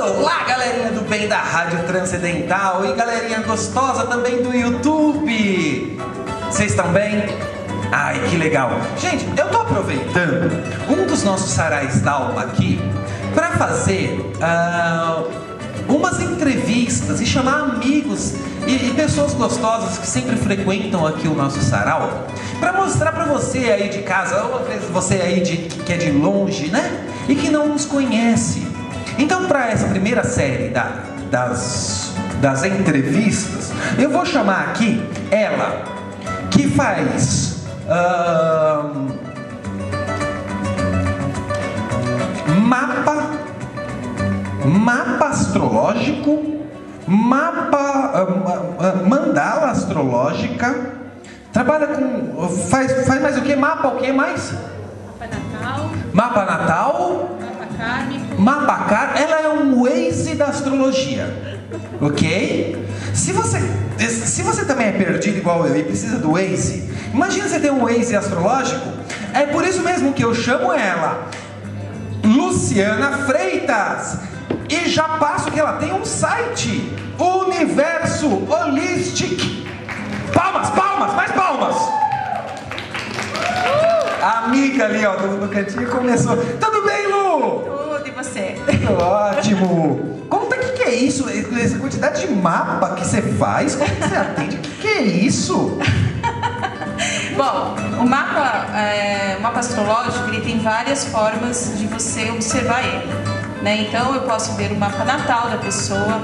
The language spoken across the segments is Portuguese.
Olá, galerinha do bem da Rádio Transcendental e galerinha gostosa também do YouTube. Vocês estão bem? Ai, que legal. Gente, eu tô aproveitando um dos nossos sarais d'alma aqui para fazer uh, umas entrevistas e chamar amigos e, e, pessoas gostosas que sempre frequentam aqui o nosso sarau para mostrar para você aí de casa, ou você aí de, que é de longe, né? E que não nos conhece. Então, para essa primeira série da, das, das entrevistas, eu vou chamar aqui ela que faz. Uh, mapa, mapa astrológico, mapa, uh, mandala astrológica, trabalha com, faz, faz mais o que? Mapa o que mais? Mapa natal. Mapa natal. Mapa kármico. Mapa kármico, ela é um Waze da astrologia, ok? Se você, se você também é perdido igual eu e precisa do Waze, imagina você ter um Waze astrológico, é por isso mesmo que eu chamo ela Luciana Freitas. E já passo que ela tem um site, Universo Holistic. Palmas, palmas, mais palmas. A amiga ali, ó, no, no cantinho começou. Tudo bem, Lu? Você? Ótimo. Conta o que, que é isso, essa quantidade de mapa que você faz, como que você atende, o que, que é isso? Bom, o mapa, é, o mapa astrológico ele tem várias formas de você observar ele. Né? Então eu posso ver o mapa natal da pessoa,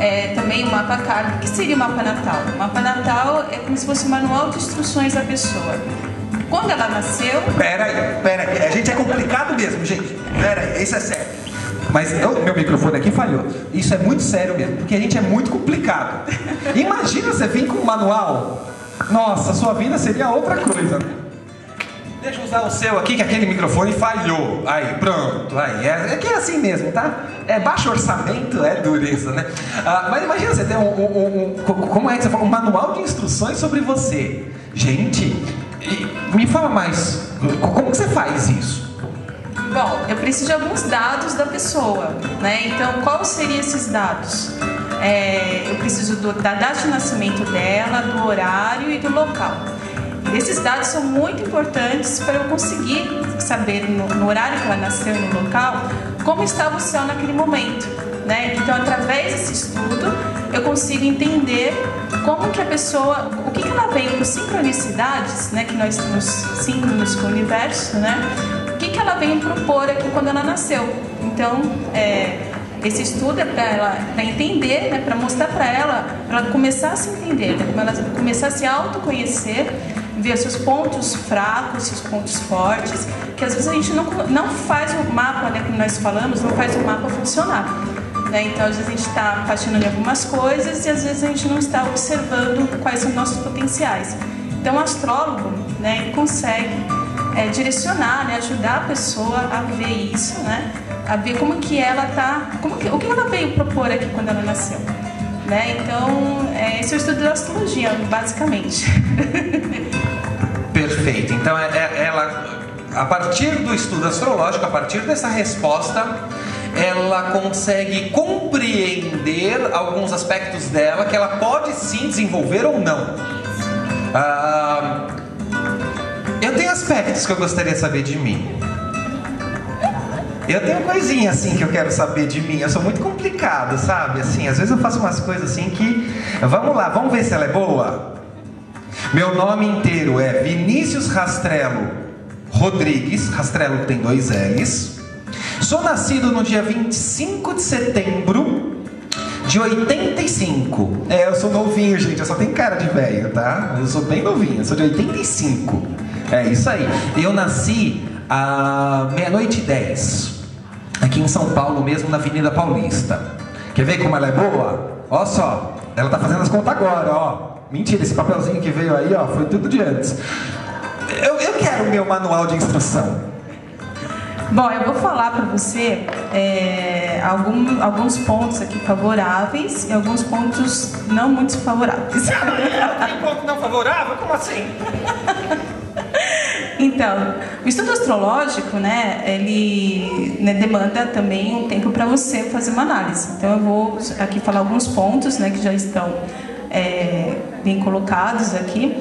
é, também o mapa kármico. O que seria o mapa natal? O mapa natal é como se fosse um manual de instruções da pessoa. Quando ela nasceu. Pera aí, pera aí. A gente é complicado mesmo, gente. Pera aí, isso é sério. Mas eu, meu microfone aqui falhou. Isso é muito sério mesmo, porque a gente é muito complicado. Imagina você vir com um manual nossa, sua vida seria outra coisa. Deixa eu usar o seu aqui, que aquele microfone falhou. Aí, pronto. Aí, é, é que é assim mesmo, tá? É baixo orçamento, é dureza, né? Ah, mas imagina você ter um, um, um, Como é que você fala? Um manual de instruções sobre você. Gente, me fala mais. Como que você faz isso? Bom, eu preciso de alguns dados da pessoa, né? Então, quais seriam esses dados? É, eu preciso do, da data de nascimento dela, do horário e do local. Esses dados são muito importantes para eu conseguir saber no, no, horário que ela nasceu e no local como estava o céu naquele momento. Né? Então, através desse estudo, eu consigo entender como que a pessoa, o que, que ela veio por sincronicidades, né? que nós temos síncronos com o universo, né? o que, que ela veio propor aqui quando ela nasceu. Então, é, esse estudo é para ela para entender, né, para mostrar para ela, para ela começar a se entender, né, ela começar a se autoconhecer, ver seus pontos fracos, seus pontos fortes, que às vezes a gente não, não faz o mapa, né, como nós falamos, não faz o mapa funcionar. Né? Então, às vezes a gente está patinando em algumas coisas e às vezes a gente não está observando quais são nossos potenciais. Então, o astrólogo né, consegue é, direcionar, né, ajudar a pessoa a ver isso, né? a ver como que ela tá, como que, o que ela veio propor aqui quando ela nasceu. Né? Então, é, esse é o estudo da astrologia, basicamente. Perfeito. Então, é, é, ela, a partir do estudo astrológico, a partir dessa resposta, ela consegue compreender alguns aspectos dela que ela pode sim desenvolver ou não. Ah, eu tenho aspectos que eu gostaria de saber de mim. Eu tenho coisinha assim que eu quero saber de mim. Eu sou muito complicado, sabe? Assim, às vezes eu faço umas coisas assim que. Vamos lá, vamos ver se ela é boa? Meu nome inteiro é Vinícius Rastrelo Rodrigues. Rastrelo tem dois L's. Sou nascido no dia 25 de setembro de 85. É, eu sou novinho, gente. Eu só tenho cara de velho, tá? Eu sou bem novinho. Eu sou de 85. É isso aí. Eu nasci à meia-noite e dez aqui em São Paulo mesmo, na Avenida Paulista. Quer ver como ela é boa? Ó só, ela tá fazendo as contas agora, ó. Mentira, esse papelzinho que veio aí, ó, foi tudo de antes. Eu, eu quero o meu manual de instrução. Bom, eu vou falar para você é, algum, alguns pontos aqui favoráveis e alguns pontos não muito favoráveis. Tem ponto não favorável? Como assim? Então, o estudo astrológico, né, ele né, demanda também um tempo para você fazer uma análise. Então, eu vou aqui falar alguns pontos, né, que já estão é, bem colocados aqui.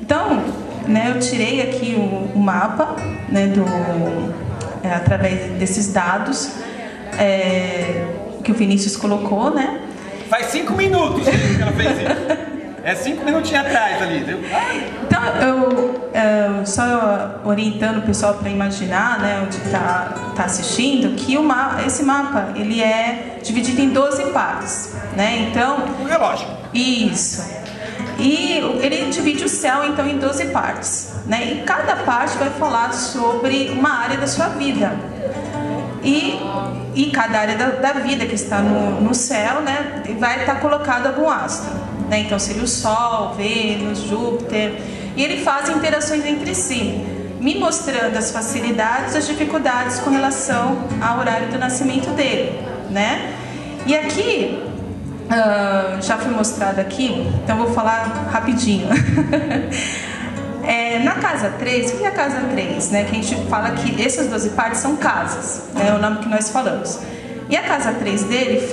Então, né, eu tirei aqui o, o mapa, né, do, é, através desses dados é, que o Vinícius colocou, né? Faz cinco minutos que ela fez isso. É cinco minutinhos atrás ali, viu? Então, eu, eu só orientando o pessoal para imaginar, né, onde está tá assistindo, que ma esse mapa ele é dividido em 12 partes, né? Então, um relógio. Isso. E ele divide o céu então em 12 partes, né? E cada parte vai falar sobre uma área da sua vida. E, e cada área da, da vida que está no, no céu, né, vai estar colocado algum astro. Né? Então seria o Sol, Vênus, Júpiter. E ele faz interações entre si, me mostrando as facilidades e as dificuldades com relação ao horário do nascimento dele. Né? E aqui, uh, já foi mostrado aqui, então vou falar rapidinho. É, na casa 3, o que é a casa 3? Né? Que a gente fala que essas 12 partes são casas, né? é o nome que nós falamos. E a casa 3 dele,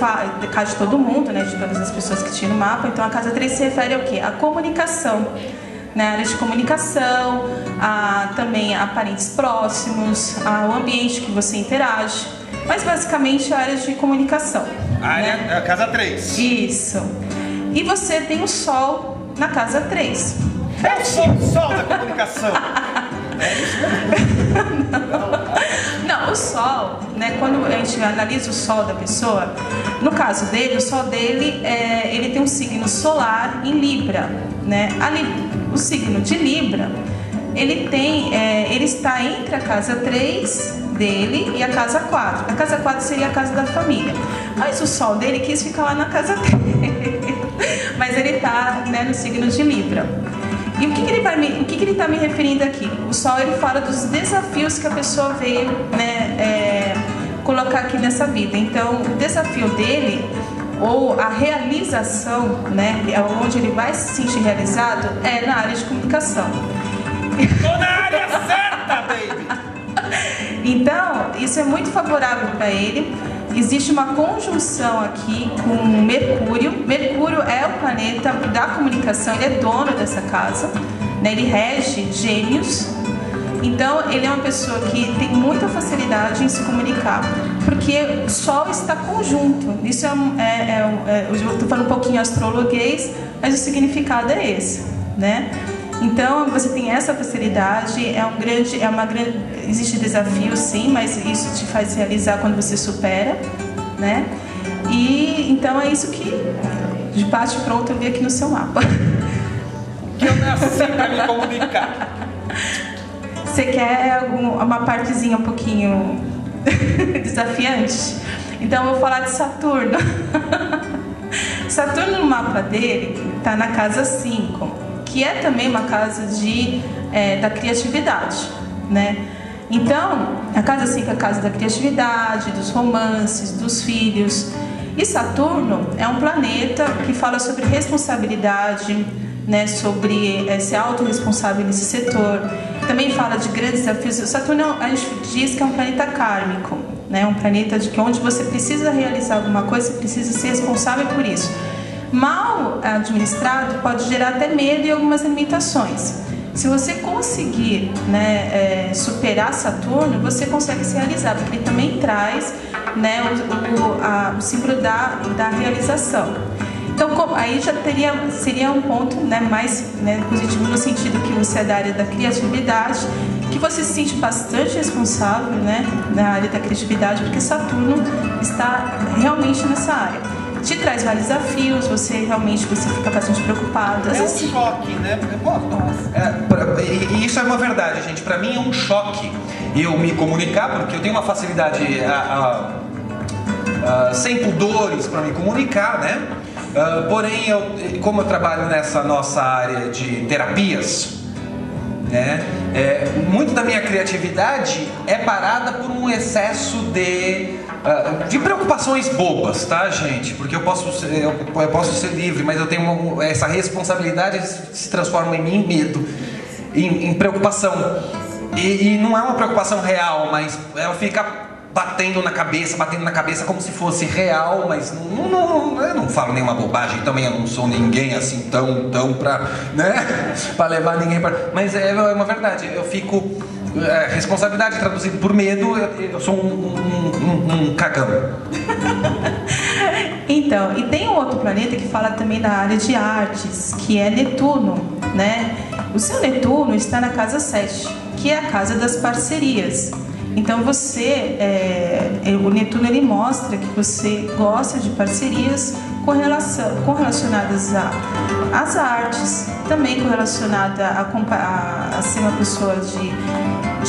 casa de todo mundo, né, de todas as pessoas que tinham no mapa, então a casa 3 se refere ao quê? A comunicação, né, área de comunicação, a, também a parentes próximos, ao ambiente que você interage, mas basicamente a área de comunicação. A área, né? casa 3. Isso. E você tem o Sol na casa 3. É o sol, sol da comunicação. Não, o sol, né, quando a gente analisa o sol da pessoa, no caso dele, o sol dele, é, ele tem um signo solar em Libra, né? Ali, o signo de Libra, ele tem, é, ele está entre a casa 3 dele e a casa 4. A casa 4 seria a casa da família. Mas o sol dele quis ficar lá na casa 3. Mas ele está né, no signo de Libra. E o que, que ele vai me, o que, que ele está me referindo aqui? O Sol ele fala dos desafios que a pessoa veio né, é, colocar aqui nessa vida. Então, o desafio dele ou a realização, né, onde ele vai se sentir realizado, é na área de comunicação. Estou na área certa, baby! então, isso é muito favorável para ele existe uma conjunção aqui com Mercúrio. Mercúrio é o planeta da comunicação, ele é dono dessa casa, né? ele rege gêmeos. Então, ele é uma pessoa que tem muita facilidade em se comunicar, porque o Sol está conjunto. Isso é, é, é, é eu estou falando um pouquinho astrologuês, mas o significado é esse, né? Então você tem essa facilidade, é um grande, é uma grande, existe desafio sim, mas isso te faz realizar quando você supera, né? E então é isso que de bate pronto eu vi aqui no seu mapa. Que eu nasci para me comunicar. Você quer algum, uma partezinha um pouquinho desafiante? Então eu vou falar de Saturno. Saturno no mapa dele está na casa 5 que é também uma casa de, é, da criatividade, né? Então, a casa 5 é a casa da criatividade, dos romances, dos filhos. E Saturno é um planeta que fala sobre responsabilidade, né, sobre é, ser autorresponsável nesse setor. Também fala de grandes desafios. Saturno, a gente diz que é um planeta kármico, né, um planeta de que onde você precisa realizar alguma coisa, você precisa ser responsável por isso mal administrado pode gerar até medo e algumas limitações. Se você conseguir né, é, superar Saturno, você consegue se realizar, porque ele também traz né, o, o, a, o símbolo da, da realização. Então, aí já teria, seria um ponto né, mais né, positivo no sentido que você é da área da criatividade, que você se sente bastante responsável né, na área da criatividade, porque Saturno está realmente nessa área te traz vários desafios, você realmente você fica bastante preocupado. É um choque, né? É, e isso é uma verdade, gente. Para mim é um choque eu me comunicar, porque eu tenho uma facilidade a, a, a, sem pudores para me comunicar, né? Uh, porém, eu, como eu trabalho nessa nossa área de terapias, né? É, muito da minha criatividade é parada por um excesso de de preocupações bobas, tá, gente? Porque eu posso ser, eu, eu posso ser livre, mas eu tenho uma, essa responsabilidade se transforma em mim medo, em, em preocupação. E, e não é uma preocupação real, mas ela fica batendo na cabeça, batendo na cabeça como se fosse real, mas não, não, não, eu não falo nenhuma bobagem, também eu não sou ninguém assim tão, tão pra, né, pra levar ninguém pra... Mas é, é uma verdade, eu fico... É, responsabilidade traduzido por medo, eu, sou um, um, um, um cagão. Então, e tem um outro planeta que fala também da área de artes, que é Netuno, né? O seu Netuno está na casa 7, que é a casa das parcerias. Então você, é, o Netuno ele mostra que você gosta de parcerias correlacionadas a, às artes, também correlacionada a, a, a ser uma pessoa de,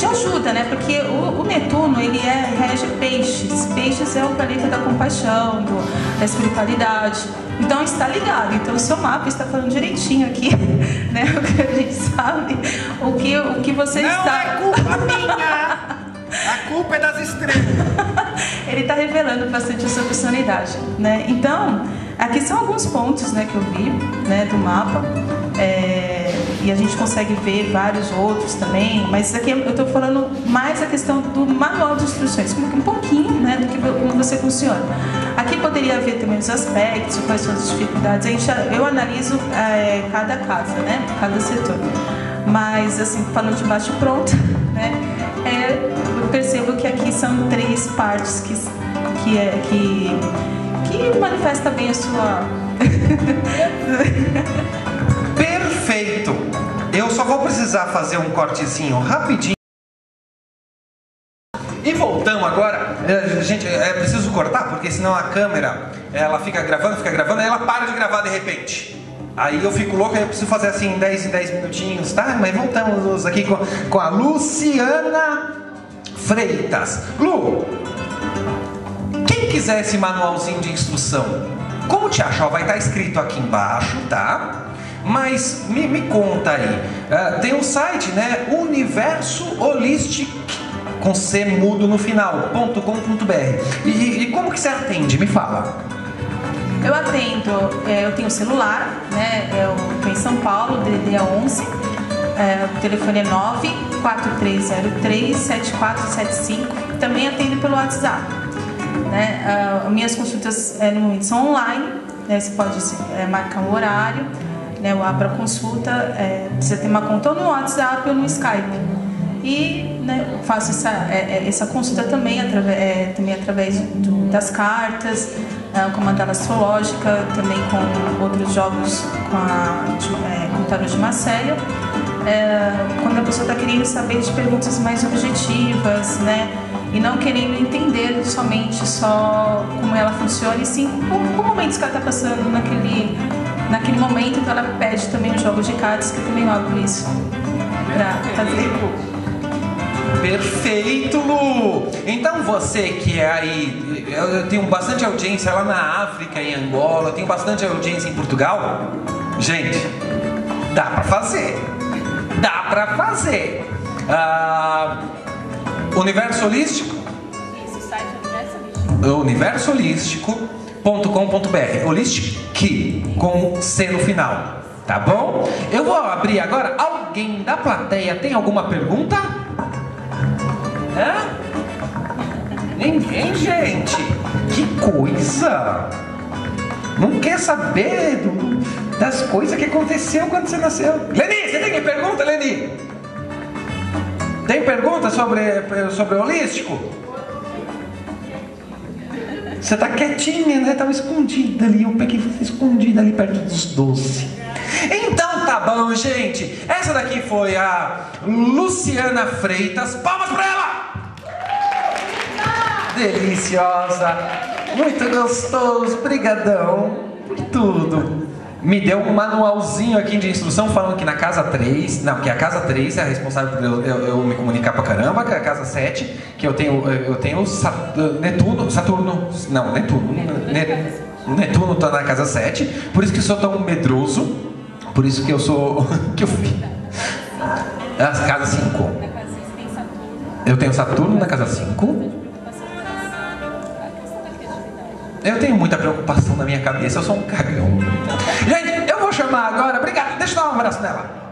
de ajuda, né? Porque o, o, Netuno ele é rege peixes. Peixes é o planeta da compaixão, do, da espiritualidade. Então está ligado. Então o seu mapa está falando direitinho aqui, né? O que a gente sabe, o que, o que você Não está. é culpa minha! A culpa é das estrelas. ele está revelando bastante a sua personalidade, né? Então, aqui são alguns pontos, né, que eu vi, né, do mapa. É, e a gente consegue ver vários outros também, mas aqui eu estou falando mais a questão do manual de instruções, um pouquinho, né, do que como você funciona. Aqui poderia haver também os aspectos, quais são as dificuldades. A gente, eu analiso é, cada casa, né, cada setor. Mas assim, falando de baixo pronto, né, é, eu percebo que aqui são três partes que que é que que manifesta bem a sua! Eu só vou precisar fazer um cortezinho rapidinho. E voltamos agora. É, Gente, é preciso cortar porque senão a câmera ela fica gravando, fica gravando, aí ela para de gravar de repente. Aí eu fico louco, aí eu preciso fazer assim 10 em 10 minutinhos, tá? Mas voltamos aqui com, com a Luciana Freitas. Lu, quem quiser esse manualzinho de instrução, como te achar? Vai estar escrito aqui embaixo, tá? Mas me, me conta aí, ah, tem um site, né? Universo Holistic com C mudo no final, ponto .com.br. E, e como que você atende? Me fala. Eu atendo, é, eu tenho celular, né? Eu estou em São Paulo, DDD 11. É, o telefone é 94303-7475. Também atendo pelo WhatsApp. Né? Ah, minhas consultas é, no momento são online. Né? Você pode é, marcar um horário, né? o para consulta. É, você tem uma conta ou no WhatsApp ou no Skype. E né, faço essa, é, é, essa consulta também, atrave, é, também através do, das cartas, é, com a mandala astrológica, também com outros jogos com, a, é, com o tarô de Marcélia. É, quando a pessoa está querendo saber de perguntas mais objetivas, né? E não querendo entender somente só como ela funciona, e sim por momentos que ela está passando naquele, naquele momento, então ela pede também um jogo de cartas, que eu também abro isso para fazer. Perfeito, Lu! Então você que é aí, eu tenho bastante audiência lá na África, em Angola, eu tenho bastante audiência em Portugal. Gente, dá pra fazer. Dá pra fazer. Ah, universo Holístico? Isso, o site é Universo Holístico.com.br Holistic com C no final. Tá bom? Eu vou abrir agora. Alguém da plateia tem alguma pergunta? Hã? Ninguém, gente. Que coisa! Não quer saber do- das coisas que aconteceu quando você nasceu. Leni, você tem pergunta, Leni? Tem pergunta sobre, sobre holístico? Você tá quietinha, né? Tava escondida ali. Eu peguei você escondida ali perto dos doces. Então tá bom, gente. Essa daqui foi a Luciana Freitas. Palmas pra ela! Deliciosa, muito gostoso, brigadão por tudo. Me deu um manualzinho aqui de instrução falando que na casa 3, não, que a casa 3 é a responsável por eu, eu- eu me comunicar pra caramba, que é a casa 7, que eu tenho, eu tenho Sa- Netuno, Saturno, não, Netuno, Ne- Netuno tá na casa 7, por isso que eu sou tão medroso, por isso que eu sou, que eu fui, a casa 5. Eu tenho Saturno na casa 5. Eu tenho muita preocupação na minha cabeça, eu sou um cagão. Gente, eu vou chamar agora. Obrigado, deixa eu dar um abraço nela.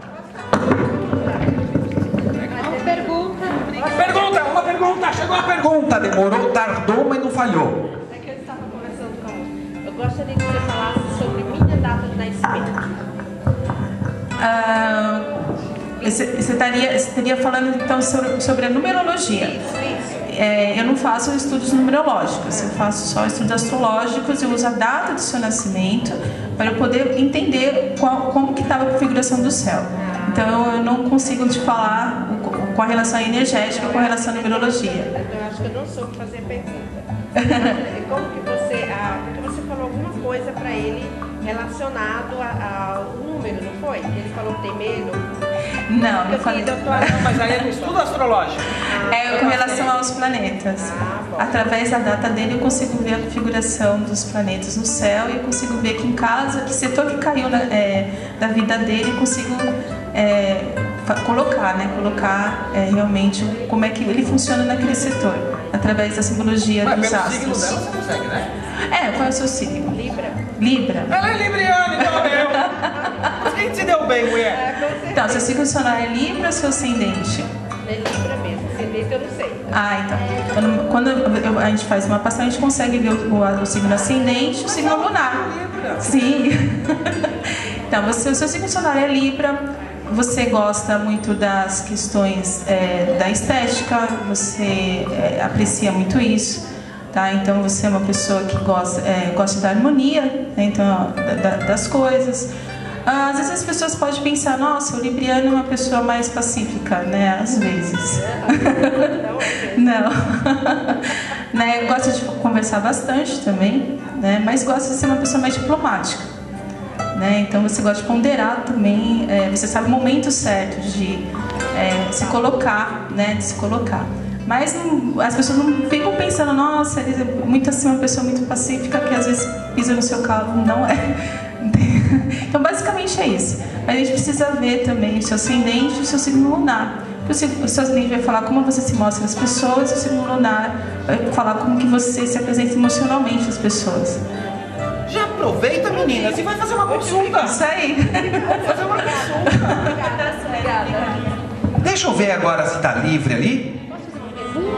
Pergunta. pergunta, chegou a pergunta. Demorou, tardou, mas não falhou. É que eu estava conversando com. Eu gostaria que você falasse sobre minha data de nascimento. Ah, você você estaria, você estaria falando então sobre, sobre a numerologia. Isso, isso. É, eu não faço estudos numerológicos, eu faço só estudos astrológicos, eu uso a data do seu nascimento para eu poder entender qual, como que estava a configuração do céu. Então eu não consigo te falar com a relação energética, com a relação à numerologia. Eu acho que eu não soube fazer a pergunta. Como que você. Ah, porque você falou alguma coisa para ele relacionado ao número, não foi? Ele falou que tem medo. Não, eu Eu falei. falei, doutora. Não, mas aí é estudo astrológico. É com relação aos planetas. Ah, bom. Através da data dele eu consigo ver a configuração dos planetas no céu e eu consigo ver que em casa, que setor que caiu na, é, da vida dele, eu consigo é, colocar, né? Colocar é, realmente como é que ele funciona naquele setor, através da simbologia Mas dos pelo signo astros. dela você consegue, né? É, qual é o seu signo? Libra. Libra. Ela é libriana, então eu. Quem se deu bem, mulher? É. Então, seu signo solar é Libra ou seu ascendente? É Libra mesmo. Ascendente eu não sei. Ah, então. Quando, quando eu- a gente faz uma passagem, a gente consegue ver o, o, o signo ascendente e o signo lunar. Sim. então, você, o seu signo solar é Libra. Você gosta muito das questões é, da estética, você é, aprecia muito isso. Tá? Então você é uma pessoa que gosta, é, gosta da harmonia, né? então, da- da- das coisas. Ah, Às vezes as pessoas podem pensar, nossa, o Libriano é uma pessoa mais pacífica, né? Às vezes. Não. né? Gosta de conversar bastante também, né? Mas gosta de ser uma pessoa mais diplomática. Né? Então você gosta de ponderar também, é, você sabe o momento certo de é, se colocar, né? De se colocar. Mas as pessoas não ficam pensando, nossa, ele é muito assim, uma pessoa muito pacífica que às vezes pisa no seu calo. Não é. Então basicamente é isso. A gente precisa ver também o seu ascendente e o seu signo lunar. O seu o seu ascendente vai falar como você se mostra às pessoas, e o signo lunar vai falar como que você se apresenta emocionalmente às pessoas. Já aproveita, meninas, e vai fazer uma consulta. Isso aí. Fazer uma consulta. Obrigada. Deixa eu ver agora se tá livre ali.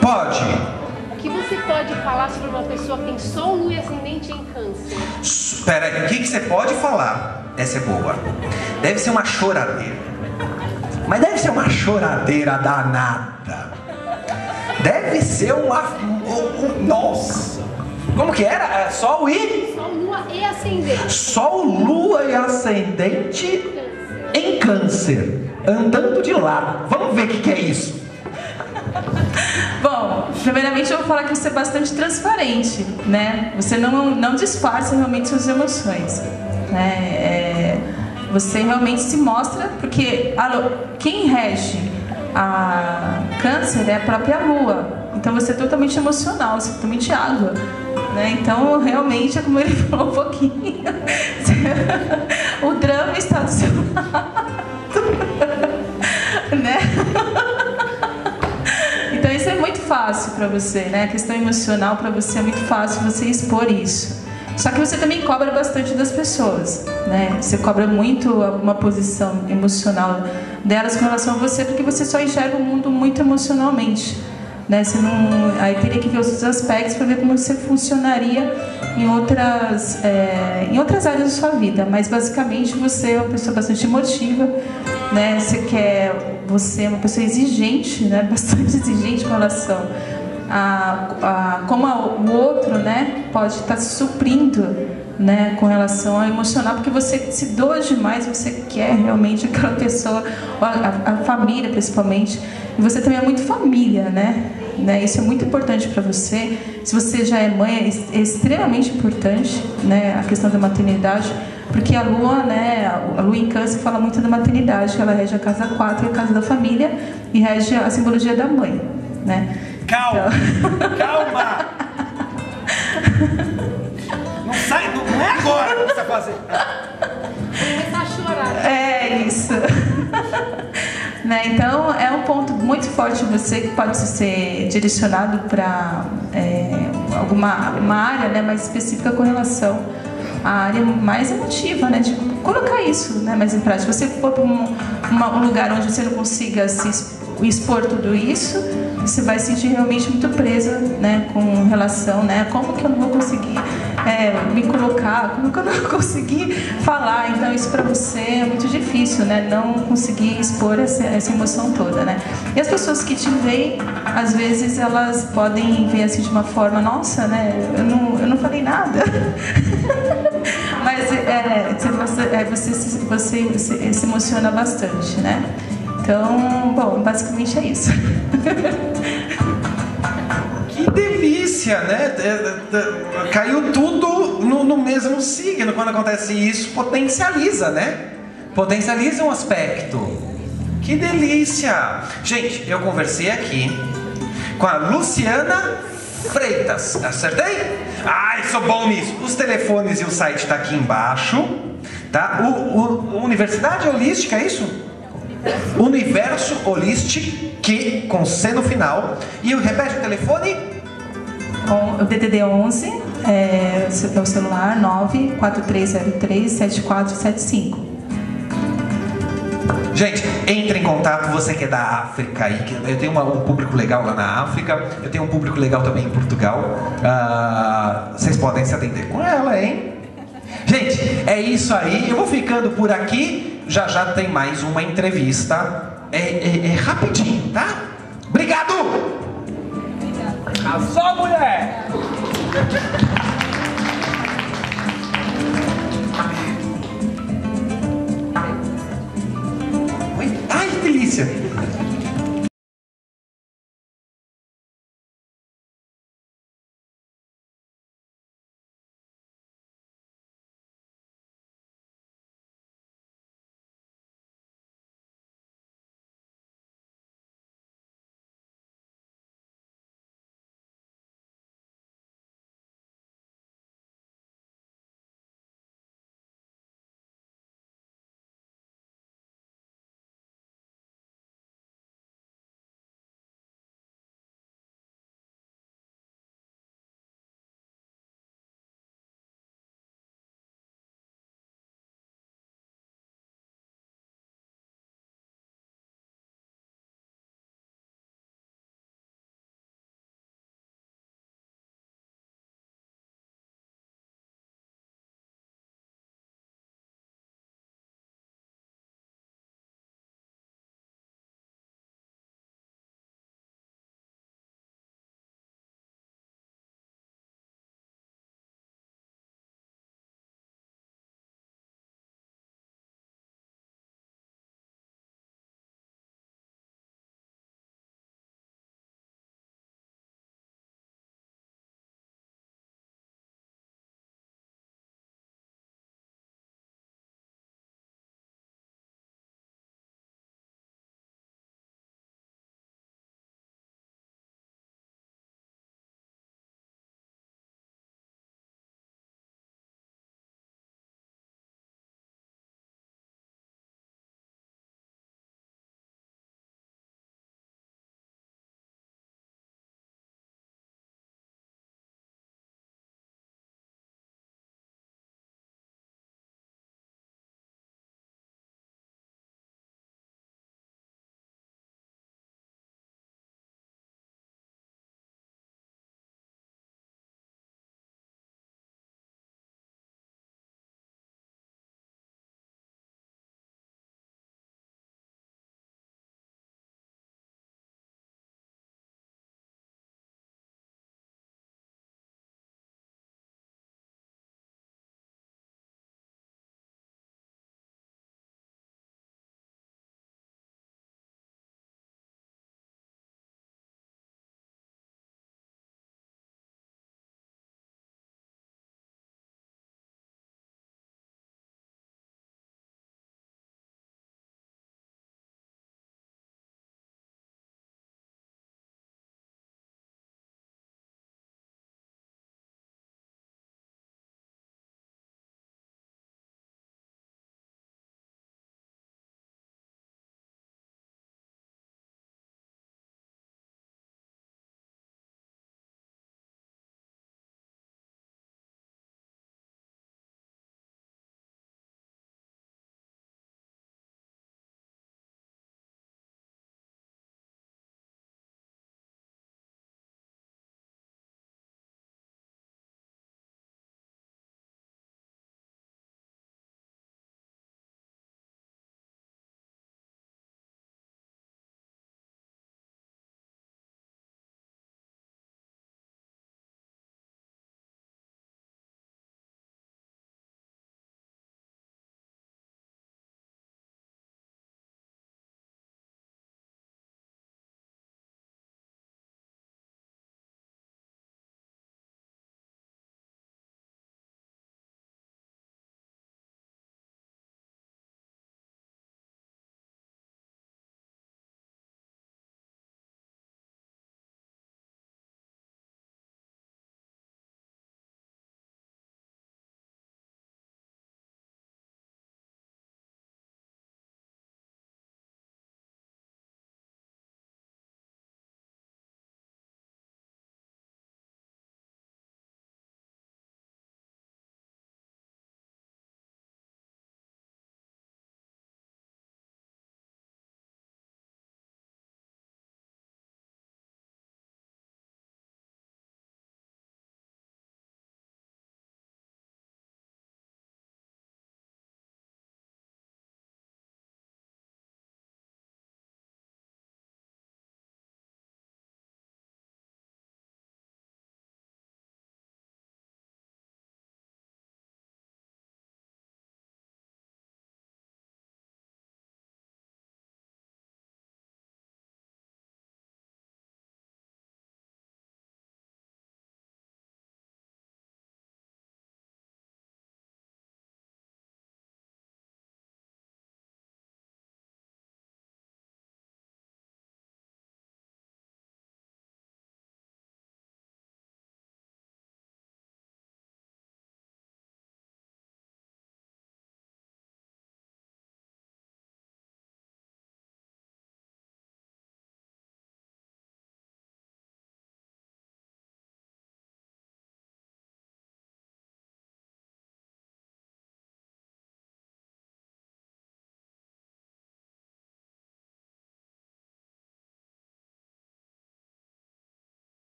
Pode. O que você pode falar sobre uma pessoa que tem Sol, Lua e Ascendente em Câncer? Espera aí, o que, que você pode falar? Essa é boa. Deve ser uma choradeira. Mas deve ser uma choradeira danada. Deve ser uma. um- um- nossa! Como que era? É Sol e. Sol, Lua e Ascendente. Sol, Lua e Ascendente em Câncer. Andando de lado. Vamos ver o que, que é isso. Bom, primeiramente eu vou falar que você é bastante transparente, né? Você não, não disfarça realmente suas emoções, né? É, você realmente se mostra, porque quem rege a câncer é a própria lua. Então você é totalmente emocional, você é totalmente água. Né? Então, realmente, é como ele falou um pouquinho, o drama está do seu lado. né? Então isso é muito fácil para você, né? A questão emocional para você é muito fácil você expor isso. Só que você também cobra bastante das pessoas, né? Você cobra muito uma posição emocional delas com relação a você, porque você só enxerga o mundo muito emocionalmente, né? Você não, aí teria que ver os outros aspectos para ver como você funcionaria em outras, é, em outras áreas da sua vida. Mas basicamente você é uma pessoa bastante emotiva, né? Você quer, você é uma pessoa exigente, né? Bastante exigente com relação a, a como a- o outro, né? Pode estar se suprindo, né? Com relação ao emocional, porque você se doa demais, você quer realmente aquela pessoa, a, a- família principalmente. E você também é muito família, né? né? Isso é muito importante para você. Se você já é mãe, é é extremamente importante, né? A questão da maternidade. Porque a lua, né, a lua em câncer fala muito da maternidade, ela rege a casa 4 e a casa da família e rege a simbologia da mãe, né? Calma, calma. Não sai, não, não é agora que você vai fazer. Começar a chorar. É isso. né? Então é um ponto muito forte você que pode ser direcionado para alguma uma área né, mais específica com relação à área mais emotiva, né? De colocar isso né, mais em prática. Se você for para um, um lugar onde você não consiga se, expor tudo isso, você vai se sentir realmente muito presa, né, com relação, né, como que eu não vou conseguir é, me colocar, como que eu não vou conseguir falar. Então isso para você é muito difícil, né, não conseguir expor essa, essa emoção toda, né. E as pessoas que te veem, às vezes elas podem ver assim de uma forma, nossa, né, eu não, eu não falei nada. Mas é, você, é, você, você, você se emociona bastante, né? Então, bom, basicamente é isso. Que delícia, né? É, é, caiu tudo no, no, mesmo signo. Quando acontece isso, potencializa, né? Potencializa um aspecto. Que delícia! Gente, eu conversei aqui com a Luciana Freitas. Acertei? Ai, sou bom nisso. Os telefones e o site tá aqui embaixo. Tá? O, o Universidade Holística, é isso? Universo Holistic, que com C no final. E repete o telefone? O DDD 11 é, é o celular 94303 7475. Gente, entre em contato, você que é da África aí, eu tenho uma, um público legal lá na África, eu tenho um público legal também em Portugal. Uh, vocês podem se atender com ela, hein? Gente, é isso aí. Eu vou ficando por aqui. Já já tem mais uma entrevista. É, é, é rapidinho, tá? Obrigado! Arrasou, mulher! Ai, que delícia!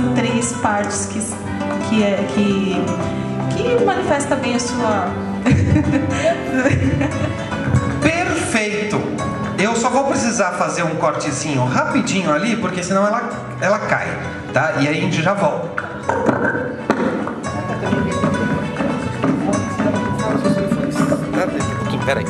São três partes que, que, é, que, que manifesta bem a sua. Perfeito! Eu só vou precisar fazer um cortezinho rapidinho ali, porque senão ela, ela cai, tá? E aí a gente já volta. Peraí.